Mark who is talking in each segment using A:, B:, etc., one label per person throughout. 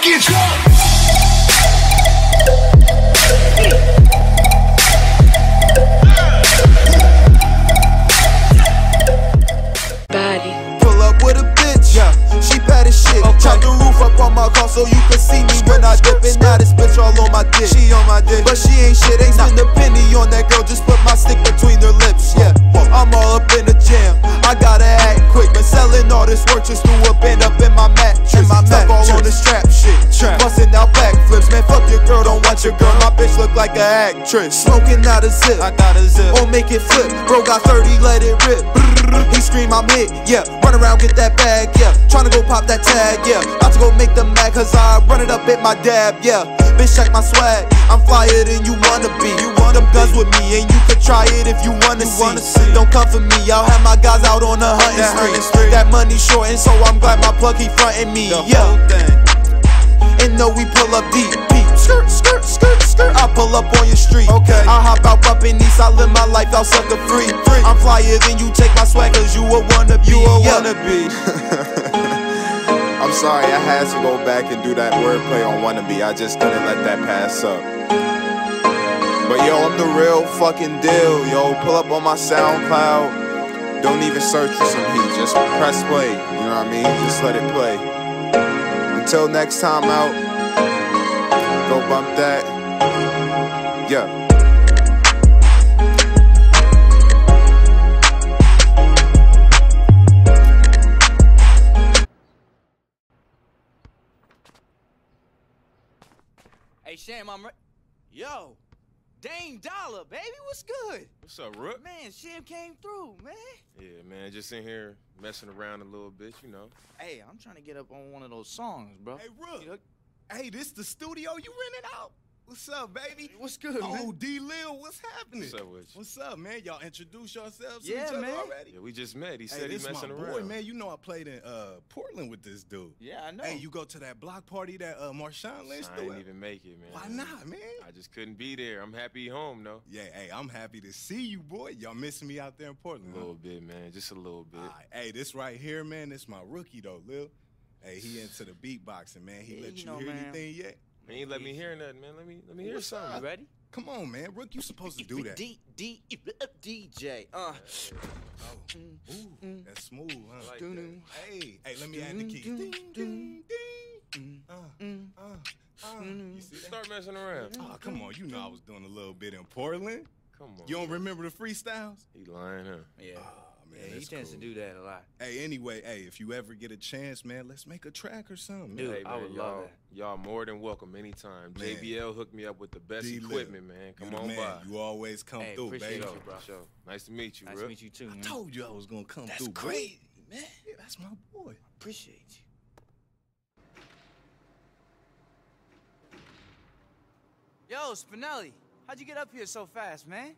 A: fucking drunk.
B: Body.
C: Pull up with a bitch, yeah. She bad shit. Turn the roof up on my car so you can see me when I dip. And now this bitch all on my dick. She on my dick, but she ain't shit. Ain't spend a penny on that girl. Just put my stick between her lips, yeah. I'm all up in the jam. I gotta act quick. Been selling all this work just threw a band up in my mattress. My Tuck all on the strap your girl. My bitch look like a actress. Smoking out a zip. I got a zip. Or make it flip. Bro got 30, let it rip. He scream, I'm hit, yeah. Run around, get that bag, yeah. Tryna go pop that tag, yeah. About to go make them mad, cause I run it up at my dab, yeah. Bitch, check my swag. I'm flyer than you wanna be. You want them guns with me, and you could try it if you wanna, see. Don't come for me, I'll have my guys out on the hunting street. That money short, and so I'm glad my plug he frontin' me, the yeah. And know we pull up deep. Skirt, skirt, skirt, skirt. I pull up on your street. Okay. I hop out up in these, I live my life out sucker free. free. I'm flyer than you take my swag, cause you a wanna be. You a wanna be.
D: I'm sorry, I had to go back and do that wordplay on wannabe. I just couldn't let that pass up. But yo, I'm the real fucking deal. Yo, pull up on my SoundCloud. Don't even search for some heat. Just press play. You know what I mean? Just let it play. Until next time out, go bump that. Yeah.
E: Hey, Sham, I'm re- Yo, Dame Dollar, baby, what's good?
F: What's up, Rook?
E: Man, Sham came through, man.
F: Yeah, man, just in here messing around a little bit, you know.
E: Hey, I'm trying to get up on one of those songs, bro.
G: Hey, Rook.
E: You know-
G: Hey, this the studio you rented out? What's up, baby?
E: What's good,
G: Oh,
E: man?
G: D Lil, what's happening?
F: What's up with you?
G: What's up, man? Y'all introduce yourselves
E: Yeah,
G: to each other
E: man.
G: already?
F: Yeah, we just met. He
G: Hey,
F: said he
G: this
F: messing
G: my
F: around.
G: boy, man. You know I played in uh, Portland with this dude.
E: Yeah, I know.
G: Hey, you go to that block party that uh, Marshawn Lynch
F: I
G: threw
F: didn't
G: out?
F: even make it, man.
G: Why not, man?
F: I just couldn't be there. I'm happy home though.
G: Yeah, hey, I'm happy to see you, boy. Y'all missing me out there in Portland.
F: A
G: Portland.
F: little bit, man. Just a little bit.
G: All right. Hey, this right here, man, this my rookie though, Lil. Hey, he into the beatboxing, man. He
E: Yeah,
G: let
E: you
G: you,
E: know,
G: hear
E: man.
G: anything yet?
F: Man, you ain't let me hear nothing, man. Let me let me hear
G: What's
F: something.
E: you ready?
G: Come on, man. Rook, you supposed to do that.
E: D D DJ. Uh.
G: Oh, ooh, that's smooth, huh?
F: like
E: Doo-doo.
G: Hey, hey, let me add the keys.
E: Dun,
G: Ding,
E: dun,
G: ding, ding. Uh, uh, uh. You see that?
F: Start messing around.
G: Oh, come on. You know I was doing a little bit in Portland.
F: Come on.
G: You don't remember the freestyles?
F: He lying, huh?
E: Yeah.
G: Oh, man,
E: yeah, he
G: that's
E: tends
G: cool.
E: to do that a lot.
G: Hey, anyway, hey, if you ever get a chance, man, let's make a track or something.
E: Dude,
G: man.
F: hey,
E: I would
F: y'all,
E: love
F: y'all more than welcome anytime.
G: Man.
F: JBL hooked me up with the best
G: D-Lil,
F: equipment, man. Come
G: the
F: on
G: man.
F: by.
G: You always come
E: Hey,
G: through,
E: appreciate
G: baby.
E: you, bro.
F: sure. Nice to meet you,
E: Nice
F: bro.
E: Nice to meet you too, man.
G: I told you I was gonna come
E: That's
G: through, bro.
E: crazy, man.
G: Yeah, that's my boy.
E: Appreciate you. Yo, Spinelli, how'd you get up here so fast, man?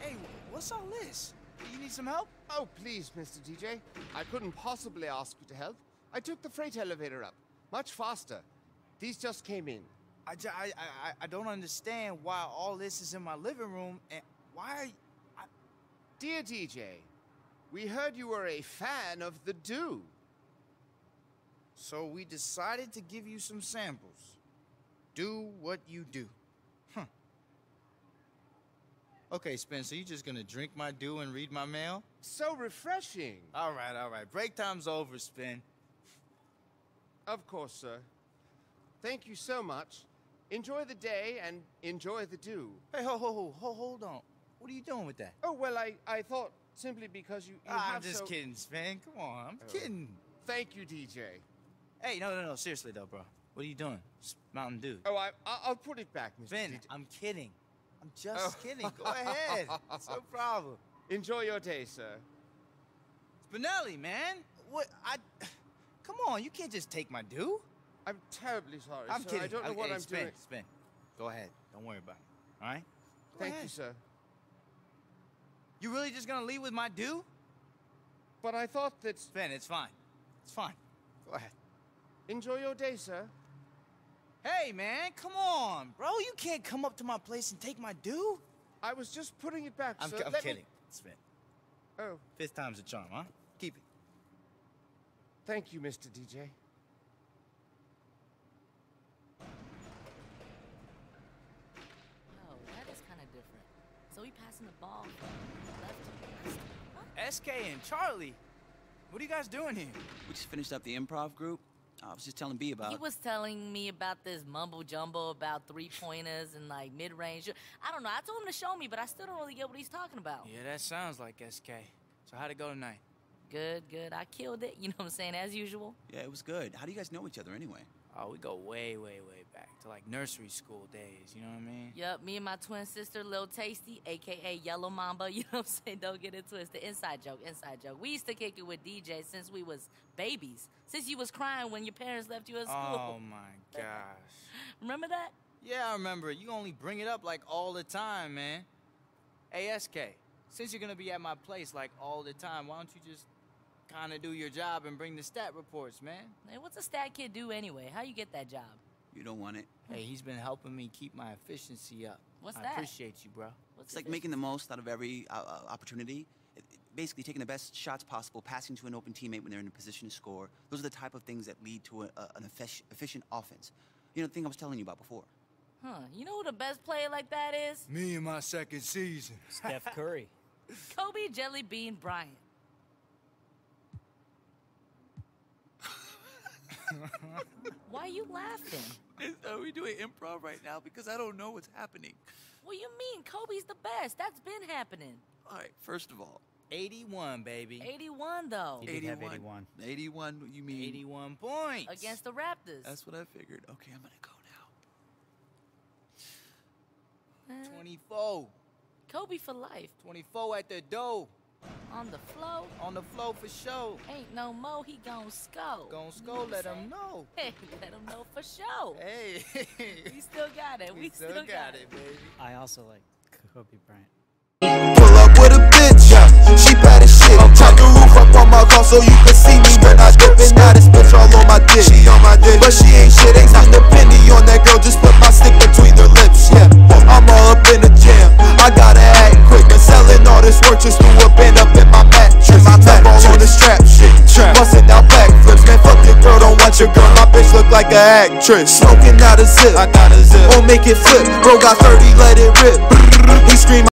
E: Hey, what's all this? You need some help?
H: Oh, please, Mr. DJ. I couldn't possibly ask you to help. I took the freight elevator up. Much faster. These just came in.
E: I, I, I, I don't understand why all this is in my living room and why are you,
H: Dear DJ, we heard you were a fan of the Dew.
E: So we decided to give you some samples. Do what you do. Huh. Okay, Spencer, you just gonna drink my dew and read my mail?
H: So refreshing.
E: All right, all right. Break time's over, Spin.
H: Of course, sir. Thank you so much. Enjoy the day and enjoy the dew.
E: Hey, ho, ho, ho, ho, hold on. What are you doing with that?
H: Oh, well, I, I thought simply because you, you
E: Ah, I'm just
H: so-
E: kidding, Spin. Come on, I'm
H: Oh.
E: kidding.
H: Thank you, DJ.
E: Hey, no, no, no. Seriously, though, bro. What are you doing? It's Mountain Dew.
H: Oh, I, I'll put it back, Mr.
E: Spin,
H: DJ.
E: I'm kidding. I'm just
H: Oh.
E: kidding. Go ahead. It's no problem.
H: Enjoy your day, sir.
E: Spinelli, man. What? I. Come on, you can't just take my dew.
H: I'm terribly sorry,
E: I'm
H: sir.
E: kidding.
H: I don't know
E: Okay,
H: what I'm
E: spin,
H: doing.
E: Spin. Go ahead. Don't worry about it. All right? Go
H: Thank
E: ahead.
H: you, sir.
E: You really just gonna leave with my dew?
H: But I thought that.
E: Spin, it's fine. It's fine. Go ahead.
H: Enjoy your day, sir.
E: Hey, man, come on, bro. You can't come up to my place and take my dew.
H: I was just putting it back,
E: I'm,
H: sir.
E: I'm
H: Let
E: kidding, me... Sven.
H: Oh.
E: Fifth time's a charm, huh? Keep it.
H: Thank you, Mr. DJ.
A: Oh, that is kind of different. So we passing the ball left to left.
E: SK and Charlie, what are you guys doing here?
I: We just finished up the improv group. I was just telling B about.
A: He was telling me about this mumbo jumbo about three pointers and like mid range. I don't know. I told him to show me, but I still don't really get what he's talking about.
E: Yeah, that sounds like SK. So how'd it go tonight?
A: Good, good. I killed it. You know what I'm saying? As usual.
I: Yeah, it was good. How do you guys know each other anyway?
E: Oh, we go way, way, way back to like nursery school days. You know what I mean?
A: Yup, me and my twin sister, Lil Tasty, aka Yellow Mamba. You know what I'm saying? Don't get it twisted. Inside joke, inside joke. We used to kick it with DJ since we was babies. Since you was crying when your parents left you at school.
E: Oh my gosh.
A: Remember that?
E: Yeah, I remember. You only bring it up like all the time, man. ASK, since you're gonna be at my place like all the time, why don't you just kind of do your job and bring the stat reports, man?
A: Hey, what's a stat kid do anyway? How you get that job?
I: You don't want it.
E: Hey, he's been helping me keep my efficiency up.
A: What's
E: I
A: that?
E: appreciate you, bro.
A: What's
I: It's like making the most out of every uh, uh, opportunity. It- it- basically, taking the best shots possible, passing to an open teammate when they're in a position to score. Those are the type of things that lead to a, a, an efficient offense. You know, the thing I was telling you about before.
A: Huh? You know who the best player like that is?
E: Me in my second season.
J: Steph Curry.
A: Kobe Jelly Bean Bryant. Why are you laughing?
I: Are we doing improv right now? Because I don't know what's happening.
A: What do you mean? Kobe's the best. That's been happening.
I: All right, first of all,
E: 81, baby.
A: 81 though.
J: He did have 81.
I: 81, you mean?
E: 81 points.
A: Against the Raptors.
I: That's what I figured. Okay, I'm gonna go now.
A: Uh,
E: 24.
A: Kobe for life.
E: 24 at the door.
A: On the flow.
E: On the floor for sure.
A: Ain't no mo, he gon' score.
E: Gon'
A: You know I'm
E: let him know.
A: Hey, let him know for sure.
E: Hey.
A: We still got it. We,
E: still, got, it, baby.
J: I also like Kobe Bryant.
C: Pull up with a bitch, yeah. She bad as shit. Top the roof up on my car so you can actress. Smoking out a zip. I got a zip. Won't make it flip. Bro got 30, let it rip. He scream.